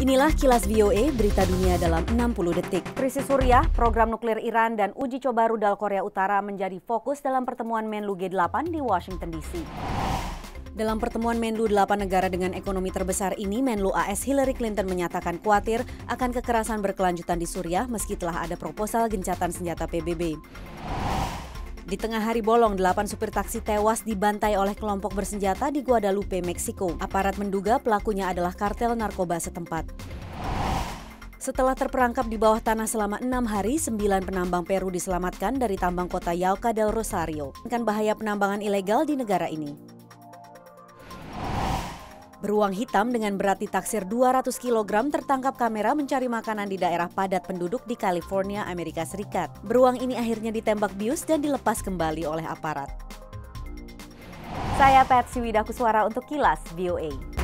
Inilah kilas VOA berita dunia dalam 60 detik. Krisis Suriah, program nuklir Iran, dan uji coba rudal Korea Utara menjadi fokus dalam pertemuan Menlu G8 di Washington DC. Dalam pertemuan Menlu 8 negara dengan ekonomi terbesar ini, Menlu AS Hillary Clinton menyatakan khawatir akan kekerasan berkelanjutan di Suriah meski telah ada proposal gencatan senjata PBB. Di tengah hari bolong, delapan supir taksi tewas dibantai oleh kelompok bersenjata di Guadalupe, Meksiko. Aparat menduga pelakunya adalah kartel narkoba setempat. Setelah terperangkap di bawah tanah selama enam hari, sembilan penambang Peru diselamatkan dari tambang kota Yauca del Rosario. Kan bahaya penambangan ilegal di negara ini. Beruang hitam dengan berat ditaksir 200 kg tertangkap kamera mencari makanan di daerah padat penduduk di California, Amerika Serikat. Beruang ini akhirnya ditembak bius dan dilepas kembali oleh aparat. Saya Patsy Widakuswara untuk Kilas VOA.